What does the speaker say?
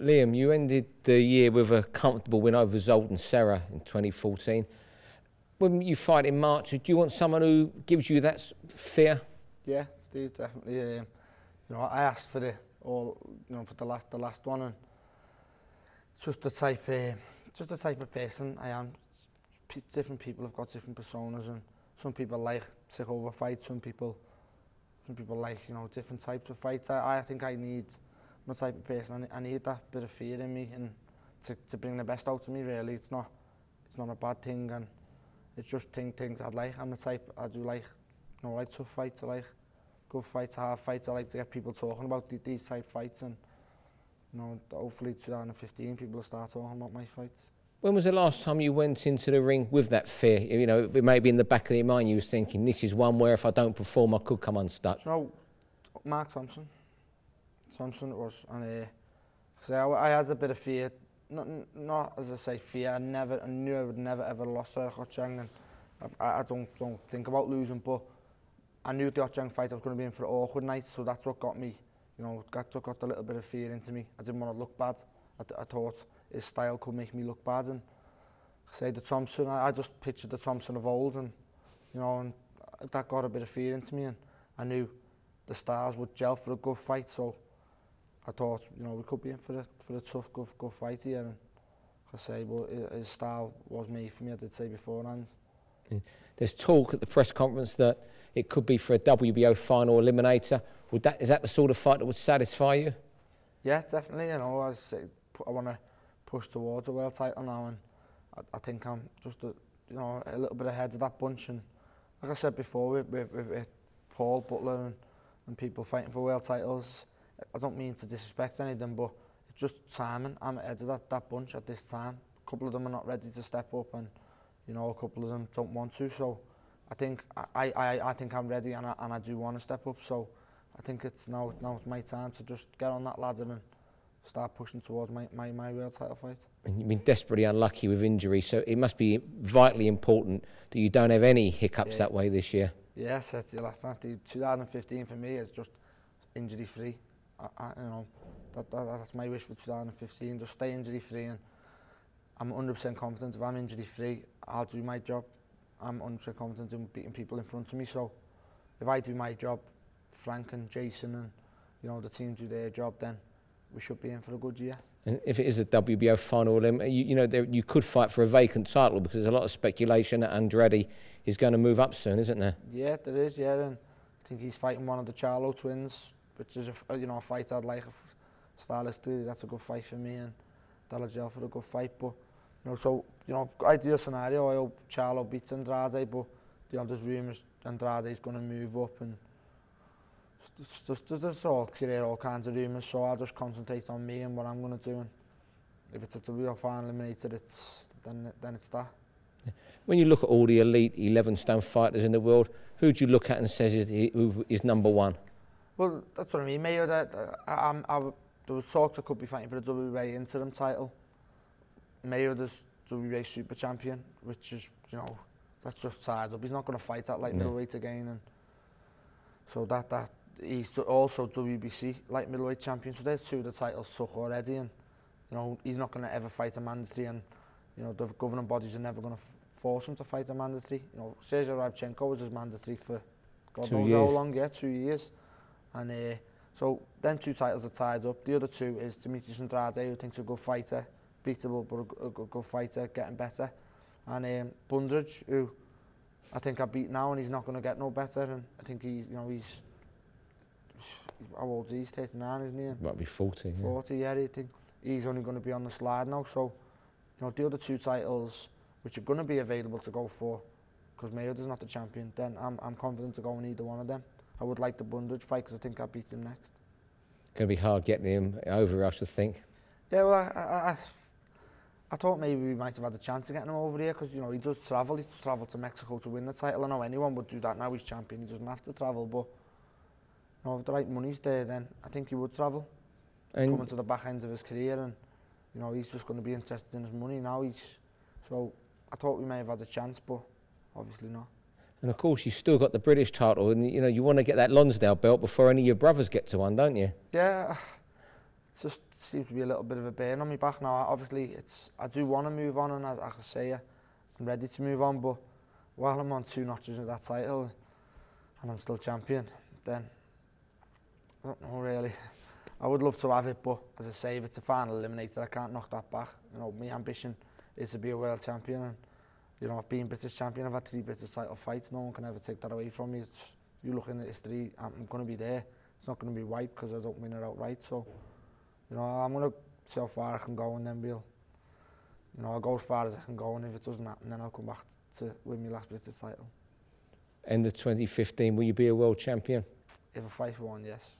Liam, you ended the year with a comfortable win over Zoltan Sera in 2014. When you fight in March, do you want someone who gives you that fear? Yeah, Steve, definitely. Um, you know, I asked for the all, you know, for the last the last one, and just the type, uh, just the type of person I am. P different people have got different personas, and some people like take over fights, some people, some people like you know different types of fights. I, I think I need The type of person I, I need that bit of fear in me and to, to bring the best out of me really. It's not it's not a bad thing and it's just thing, things I'd like. I'm the type I do like you know like tough fights I like good fights hard fights. I like to get people talking about the, these type fights and you know hopefully 2015 people will start talking about my fights. When was the last time you went into the ring with that fear? You know, maybe in the back of your mind you was thinking, this is one where if I don't perform, I could come unstuck. You know, Mark Thompson, Thompson it was, and uh, so I, I had a bit of fear, not not as I say fear. I never, I knew I would never ever lost to Ochang, and I, I don't don't think about losing, but I knew the Ochang fight I was going to be in for an awkward night, so that's what got me. You know, got got a little bit of fear into me. I didn't want to look bad. I, I thought his style could make me look bad, and I say the Thompson, I, I just pictured the Thompson of old, and you know, and that got a bit of fear into me, and I knew the stars would gel for a good fight, so I thought, you know, we could be in for a, for a tough, good, good fight here. And I say, well, his style was made for me, I did say beforehand. There's talk at the press conference that it could be for a WBO final eliminator. Would that, is that the sort of fight that would satisfy you? Yeah, definitely. You know, I, say, I want to push towards a world title now, and I, I think I'm just a, you know a little bit ahead of that bunch. And like I said before, with, with, with Paul Butler and, and people fighting for world titles, I don't mean to disrespect any of them, but it's just timing. I'm ahead of that, that bunch at this time. A couple of them are not ready to step up, and you know, a couple of them don't want to. So I think I, I, I think I'm ready, and I, and I do want to step up. So I think it's now now it's my time to just get on that ladder and start pushing towards my, my, my world title fight. And you've been desperately unlucky with injury, so it must be vitally important that you don't have any hiccups yeah. that way this year. Yes, that's the last time. 2015 for me is just injury free. I, I, you know, that, that, that's my wish for 2015, just stay injury free and I'm 100% confident if I'm injury free, I'll do my job. I'm 100% confident in beating people in front of me, so if I do my job, Frank and Jason and you know the team do their job, then we should be in for a good year. And if it is a WBO final, then you, you know there, you could fight for a vacant title because there's a lot of speculation that Andretti is going to move up soon, isn't there? Yeah, there is. Yeah, and I think he's fighting one of the Charlo twins which is a, uh, you know a fight I'd like if Starless do. That's a good fight for me, and that'll gel for a good fight. But you know, so you know, ideal scenario. I hope Charlo beats Andrade, but you know, there's rumours Andrade is going to move up and. There's, there's, there's all create all kinds of rumours, so I'll just concentrate on me and what I'm going to do. And if it's a WF final eliminated, it's, then, then it's that. When you look at all the elite 11 stand fighters in the world, who do you look at and says is, is number one? Well, that's what I mean. Mayo, that I, I, I, there was talks I could be fighting for the WBA interim title. Mayo, there's WBA super champion, which is, you know, that's just size up. He's not going to fight at light no. middleweight again, and so that that he's also WBC light middleweight champion. So there's two of the titles took already, and you know he's not going to ever fight a mandatory, and you know the governing bodies are never going to force him to fight a mandatory. You know Sergey Rabchenko was his mandatory for God two knows years. how long, yeah, two years. And uh, so then two titles are tied up. The other two is Demetrius Andrade, who thinks a good fighter, beatable but a, a good fighter, getting better. And um, Bundrage, who I think I beat now and he's not going to get no better. And I think he's, you know, he's, how old is he? He's 39, isn't he? Might be 40. 40, yeah. yeah I think he's only going to be on the slide now. So, you know, the other two titles, which are going to be available to go for, because Mayweather's not the champion, then I'm, I'm confident to go on either one of them. I would like the Bundridge fight because I think I beat him next. Going to be hard getting him over, I should think. Yeah, well, I, I, I, I thought maybe we might have had a chance of getting him over here because, you know, he does travel. He travel to Mexico to win the title. I know anyone would do that now. He's champion. He doesn't have to travel, but, you know, if the right money's there, then I think he would travel. And coming to the back end of his career and, you know, he's just going to be interested in his money now. He's, so I thought we may have had a chance, but obviously not. And of course, you've still got the British title, and you know you want to get that Lonsdale belt before any of your brothers get to one, don't you? Yeah, it just seems to be a little bit of a burn on my back now. Obviously, it's I do want to move on, and I, I can say I'm ready to move on. But while I'm on two notches of that title, and I'm still champion, then I don't know really. I would love to have it, but as I say, if it's a final eliminator, I can't knock that back. You know, my ambition is to be a world champion, and you know, I've been British champion, I've had three British title fights, no one can ever take that away from me. It's, you look in the history, I'm going to be there. It's not going to be wiped because I don't win it outright. So, you know, I'm going to see how far I can go and then we'll, you know, I'll go as far as I can go and if it doesn't happen, then I'll come back to win my last British title. End of 2015, will you be a world champion? If I fight for one, yes.